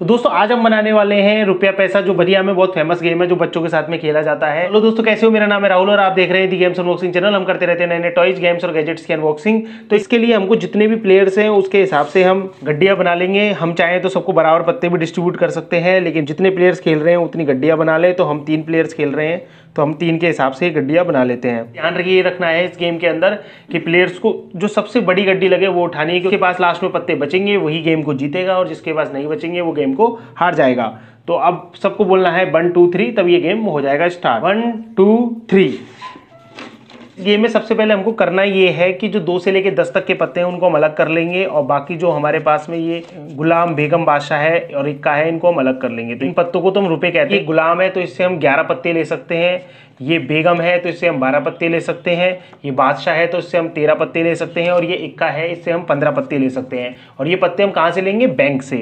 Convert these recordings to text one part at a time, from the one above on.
तो दोस्तों, आज हम बनाने वाले हैं रुपया पैसा, जो बढ़िया में बहुत फ़ेमस गेम है, जो बच्चों के साथ में खेला जाता है। हेलो दोस्तों, कैसे हो? मेरा नाम है राहुल और आप देख रहे हैं दी गेम्स अनबॉक्सिंग चैनल हम करते रहते हैं नए नए टॉयज गेम्स और गैजेट्स की अनबॉक्सिंग तो इसके लिए हमको जितने भी प्लेयर्स हैं, उसके हिसाब से हम गड्डियाँ बना लेंगे। हम चाहें तो सबको बराबर पत्ते भी डिस्ट्रीब्यूट कर सकते हैं, लेकिन जितने प्लेयर्स खेल रहे हैं, उतनी गड्डियाँ बना ले। तो हम तीन प्लेयर्स खेल रहे हैं तो हम तीन के हिसाब से गड्डियाँ बना लेते हैं। ध्यान रखिए, ये रखना है इस गेम के अंदर कि प्लेयर्स को जो सबसे बड़ी गड्डी लगे, वो उठानी है, क्योंकि पास लास्ट में पत्ते बचेंगे, वही गेम को जीतेगा, और जिसके पास नहीं बचेंगे, वो गेम को हार जाएगा। तो अब सबको बोलना है वन टू थ्री तब ये गेम हो जाएगा start. One two three. Game में सबसे पहले हमको करना ये है कि जो दो से लेके दस तक के पत्ते हैं उनको हम अलग कर लेंगे और बाकी जो हमारे पास में ये गुलाम बेगम बादशाह है और इक्का है इनको हम अलग कर लेंगे। तो इन पत्तों को तो हम रुपए कहते हैं। गुलाम है तो इससे हम ग्यारह पत्ते ले सकते हैं। ये बेगम है तो इससे हम बारह पत्ते ले सकते हैं। ये बादशाह है तो इससे हम तेरह पत्ते ले सकते हैं और ये इक्का है इससे हम पंद्रह पत्ते ले सकते हैं। और ये पत्ते हम कहाँ से लेंगे? बैंक से।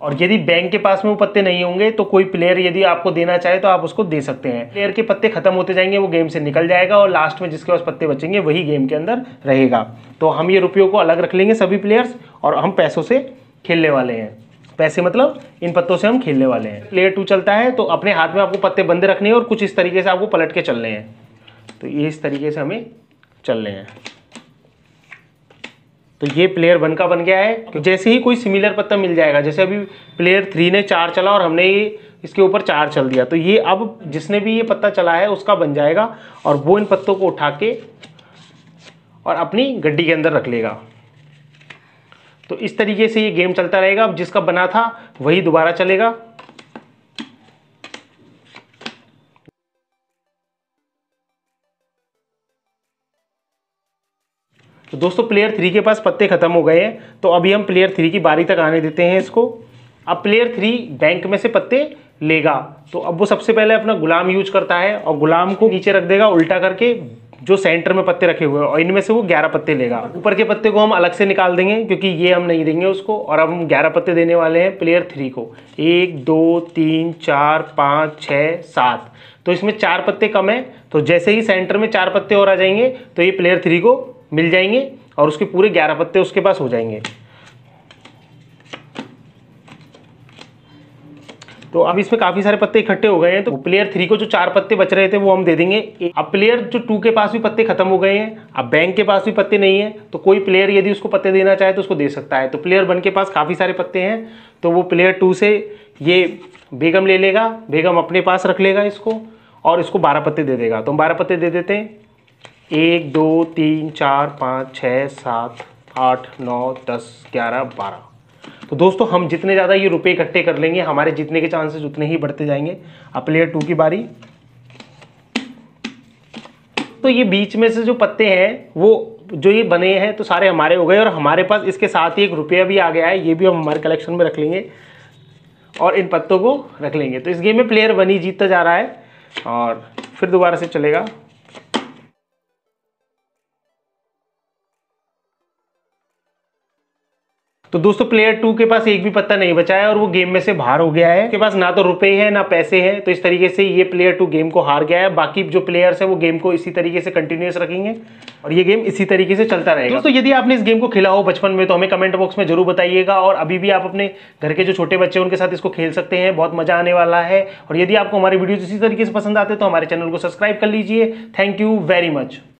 और यदि बैंक के पास में वो पत्ते नहीं होंगे तो कोई प्लेयर यदि आपको देना चाहे तो आप उसको दे सकते हैं। प्लेयर के पत्ते खत्म होते जाएँगे, वो गेम से निकल जाएगा और लास्ट में जिसके पास पत्ते बचेंगे, वही गेम के अंदर रहेगा। तो हम ये रुपयों को अलग रख लेंगे सभी प्लेयर्स और हम पैसों से खेलने वाले हैं। पैसे मतलब इन पत्तों से हम खेलने वाले हैं। प्लेयर टू चलता है तो अपने हाथ में आपको पत्ते बंदे रखने हैं और कुछ इस तरीके से आपको पलट के चलने हैं। तो ये इस तरीके से हमें चलने हैं। तो ये प्लेयर वन का बन गया है। तो जैसे ही कोई सिमिलर पत्ता मिल जाएगा, जैसे अभी प्लेयर थ्री ने चार चला और हमने ये इसके ऊपर चार चल दिया तो ये अब जिसने भी ये पत्ता चला है, उसका बन जाएगा और वो इन पत्तों को उठा के और अपनी गड्डी के अंदर रख लेगा। तो इस तरीके से ये गेम चलता रहेगा। अब जिसका बना था, वही दोबारा चलेगा। तो दोस्तों प्लेयर थ्री के पास पत्ते खत्म हो गए हैं तो अभी हम प्लेयर थ्री की बारी तक आने देते हैं इसको। अब प्लेयर थ्री बैंक में से पत्ते लेगा। तो अब वो सबसे पहले अपना गुलाम यूज़ करता है और गुलाम को नीचे रख देगा, उल्टा करके जो सेंटर में पत्ते रखे हुए हैं, और इनमें से वो ग्यारह पत्ते लेगा। ऊपर के पत्ते को हम अलग से निकाल देंगे, क्योंकि ये हम नहीं देंगे उसको, और अब हम ग्यारह पत्ते देने वाले हैं प्लेयर थ्री को। एक, दो, तीन, चार, पाँच छः सात। तो इसमें चार पत्ते कम है तो जैसे ही सेंटर में चार पत्ते और आ जाएँगे तो ये प्लेयर थ्री को मिल जाएँगे और उसके पूरे ग्यारह पत्ते उसके पास हो जाएँगे। तो अब इसमें काफ़ी सारे पत्ते इकट्ठे हो गए हैं तो प्लेयर थ्री को जो चार पत्ते बच रहे थे वो हम दे देंगे। अब प्लेयर जो टू के पास भी पत्ते खत्म हो गए हैं, अब बैंक के पास भी पत्ते नहीं है तो कोई प्लेयर यदि उसको पत्ते देना चाहे तो उसको दे सकता है। तो प्लेयर वन के पास काफ़ी सारे पत्ते हैं तो वो प्लेयर टू से ये बेगम ले लेगा, बेगम अपने पास रख लेगा इसको और इसको बारह पत्ते दे देगा। तो हम बारह पत्ते दे देते हैं। एक, दो, तीन, चार, पाँच, छः, सात, आठ, नौ, दस, ग्यारह, बारह। तो दोस्तों, हम जितने ज़्यादा ये रुपए इकट्ठे कर लेंगे, हमारे जीतने के चांसेस उतने ही बढ़ते जाएँगे। अब प्लेयर टू की बारी। तो ये बीच में से जो पत्ते हैं, वो जो ये बने हैं तो सारे हमारे हो गए और हमारे पास इसके साथ ही एक रुपया भी आ गया है, ये भी हम हमारे कलेक्शन में रख लेंगे और इन पत्तों को रख लेंगे। तो इस गेम में प्लेयर वन ही जीतता जा रहा है और फिर दोबारा से चलेगा। तो दोस्तों प्लेयर टू के पास एक भी पत्ता नहीं बचा है और वो गेम में से बाहर हो गया है। उसके पास ना तो रुपए हैं, ना पैसे हैं। तो इस तरीके से ये प्लेयर टू गेम को हार गया है। बाकी जो प्लेयर्स है, वो गेम को इसी तरीके से कंटिन्यूस रखेंगे और ये गेम इसी तरीके से चलता रहेगा। दोस्तों, यदि आपने इस गेम को खेला हो बचपन में तो हमें कमेंट बॉक्स में ज़रूर बताइएगा और अभी भी आप अपने घर के जो छोटे बच्चे उनके साथ इसको खेल सकते हैं। बहुत मज़ा आने वाला है। और यदि आपको हमारे वीडियो इसी तरीके से पसंद आते हैं तो हमारे चैनल को सब्सक्राइब कर लीजिए। Thank you very much